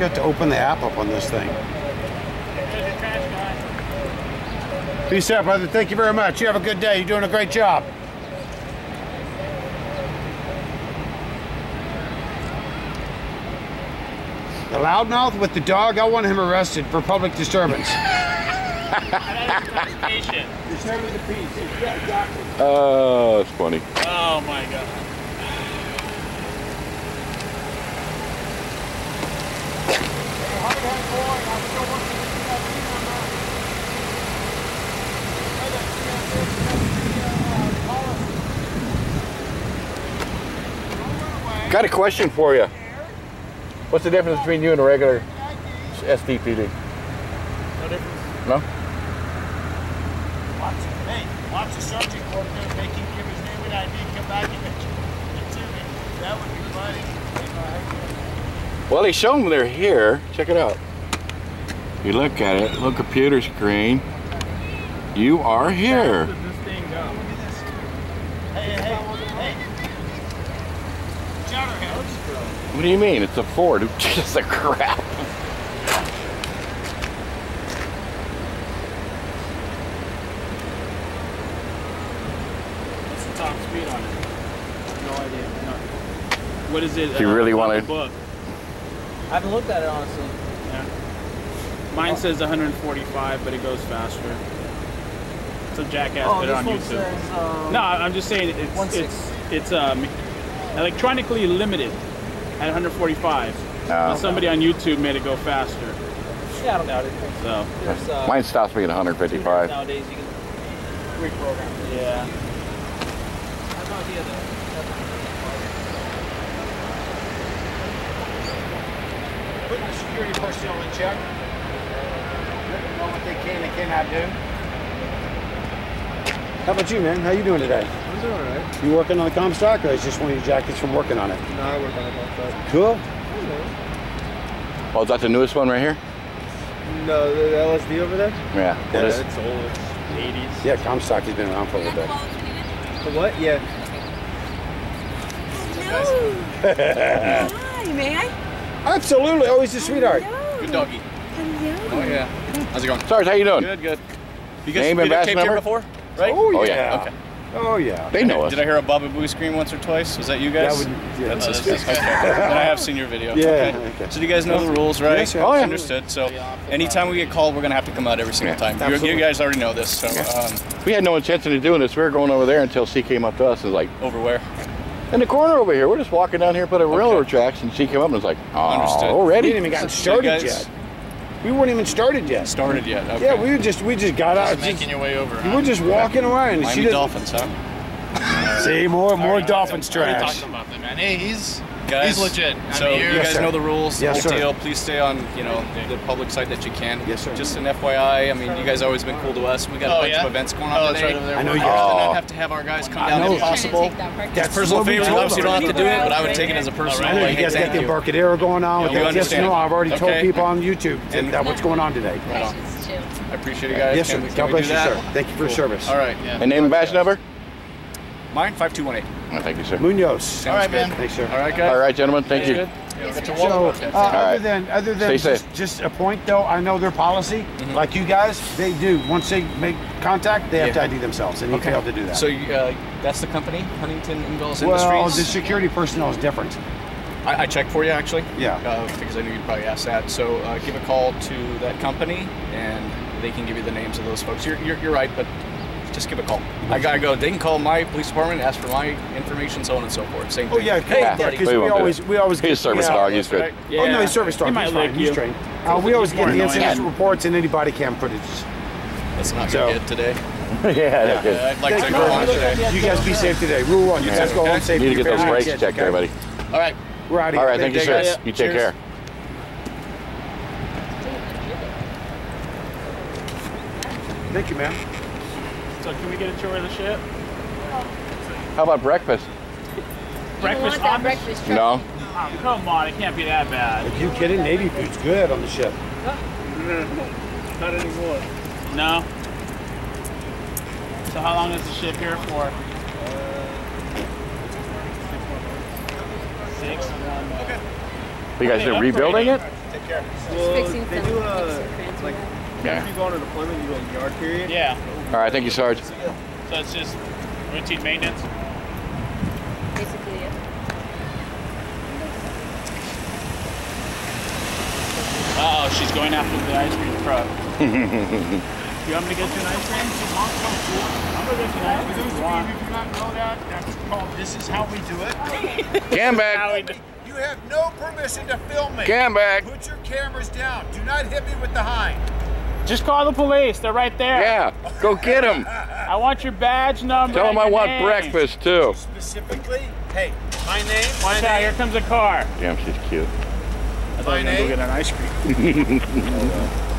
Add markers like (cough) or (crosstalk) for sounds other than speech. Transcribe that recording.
forgot to open the app up on this thing. Peace out, brother. Thank you very much. You have a good day. You're doing a great job. The loudmouth with the dog, I want him arrested for public disturbance. Disturbing the peace. Yeah, exactly. Oh, that's funny. Oh my god. Got a question for you. What's the difference between you and a regular SDPD? No difference. No? Watch, it. hey, watch the sergeant court there. Make him give his name and ID. Come back and get you. That would be funny. Well, they show them they're here. Check it out. You look at it, little computer screen. You are here. Does this thing go? Hey, hey, hey. Chowderheads. What do you mean? It's a Ford. (laughs) Who gives a crap? What's the top speed on it? No idea. No. What is it? Do you really on wanna- book? I haven't looked at it honestly. Yeah. Mine says 145, but it goes faster. Some jackass Oh, put it on YouTube. says. Um, No, I'm just saying it's it's it's um electronically limited at 145. No. But somebody on YouTube made it go faster. Yeah, I don't doubt it. So uh, Mine stops me at 155. Nowadays, you can reprogram yeah. I have no idea though. Putting the security personnel in check. Let them know what they can and cannot do. How about you, man? How you doing today? I'm doing alright. You working on the Comstock, or is just one of your jackets from working on it? No, I work on it about Cool. Oh, is that the newest one right here? No, the LSD over there? Yeah. Yeah, What is- it's old. 80s. Yeah, Comstock has been around for a little bit. The what? Yeah. No. (laughs) Hi, may I? Absolutely. Always a sweetheart. Hello. Good doggy. Hello. Oh yeah. How's it going? Sarge, how you doing? Good, good. You guys Name been and to badge Cape number? Fear before? Right? Oh, Oh, yeah. yeah. Okay. Oh, yeah. They know us. Did I hear a Baba Booey scream once or twice? Was that you guys? That would- yeah. That's us. Okay. (laughs) then I have seen your video. Yeah, Okay. okay. So do you guys know the rules, right? Yes, yeah, Oh, yeah. Understood. So anytime we get called, we're gonna have to come out every single Yeah. time. You, you guys already know this. So um, We had no intention of doing this. We were going over there until she came up to us and was like, over where? in the corner over here. We're just walking down here, put a railroad Okay. tracks, and she came up and was like, oh, Understood. We already? didn't even gotten So started guys- yet. We weren't even started yet. Started yet? Okay. Yeah, we were just we just got out. Just making your way over. we were just walking around. and she Dolphins, huh? (laughs) See more more Dolphins Already trash. talked about them, man. Hey, he's Guys, he's legit. I so mean, you you're- Yes, guys sir. know the rules. Yes, sir. deal. Please stay on, you know, the public side that you can. Yes, sir. Just an FYI. I mean, you guys always been cool to us. We got a Oh, bunch yeah? of events going Oh, on that's today. right over there. I know you We guys. used Oh. not have to have our guys come I down if possible. That's Personal what we favor, told obviously you don't have to do it, but I would take it as a personal. I know you guys got the you. Embarcadero going on. with Yeah, we that. Yes, understand. no, I've already told Okay. people on YouTube And- and that what's going on today. Right on. I appreciate you guys. Yes, sir. Can we- can God bless you, sir. Thank you for your service. All right. And name and badge number? Mine five two one eight. Oh, thank you, sir. Munoz. All right, man. Thanks, sir. All right, guys. All right, gentlemen. Thank you. Good. So, uh, other right. than other than just, just a point though, I know their policy. Mm-hmm. Like you guys, they do. Once they make contact, they have to ID themselves, and you failed to do that. So uh, that's the company, Huntington Ingalls Industries. well, the security personnel is different. I, I checked for you actually. Yeah. Uh, because I knew you'd probably ask that. So uh, give a call to that company, and they can give you the names of those folks. You're, you're, you're right, but just give a call. I gotta go. They can call my police department, ask for my information, so on and so forth. Same thing. Oh thing. yeah, Hey, yeah, buddy. because We we, always that. we always He's a service yeah. dog. He's good. Oh no, he's service He dog. might He's fine. lick He's you. trained. Uh, we always get the incident reports and any body cam footage. That's not So- good today. (laughs) yeah, that's good. I'd like Thank to you go on today. You guys be safe today. Rule one. You guys go home safe. Need to get those brakes checked, okay? everybody. All right. We're out of here. All right, thank you, sir. guys. You take care. Thank you, man. So can we get a tour of the ship? How about breakfast? Breakfast want that on breakfast truck? No? Oh, come on, it can't be that bad. Are you kidding? Navy food's good on the ship. Not anymore. No. So how long is the ship here for? Six. Okay. You guys are rebuilding it? Take care. Well, fixing they some- do uh, fixing fans or like whatever. Yeah. if you go on a deployment, you do a yard period. Yeah. All right, thank you, Sarge. So it's just routine maintenance. Basically, yeah. Uh oh, she's going after the ice cream truck. (laughs) you want me to get you an ice cream? I'm gonna get you an ice cream if you you want. who do not know that, that's called This Is How We Do It. (laughs) Cam back. How we do- You have no permission to film me. Cam back. Put your cameras down. Do not hit me with the hind. Just call the police. They're right there. Yeah, go get him. I want your badge number. Tell him and I want name. breakfast too. Specifically, hey, my name, Watch my out, here comes a car. Damn, she's cute. I thought My we were gonna go get an ice cream. (laughs)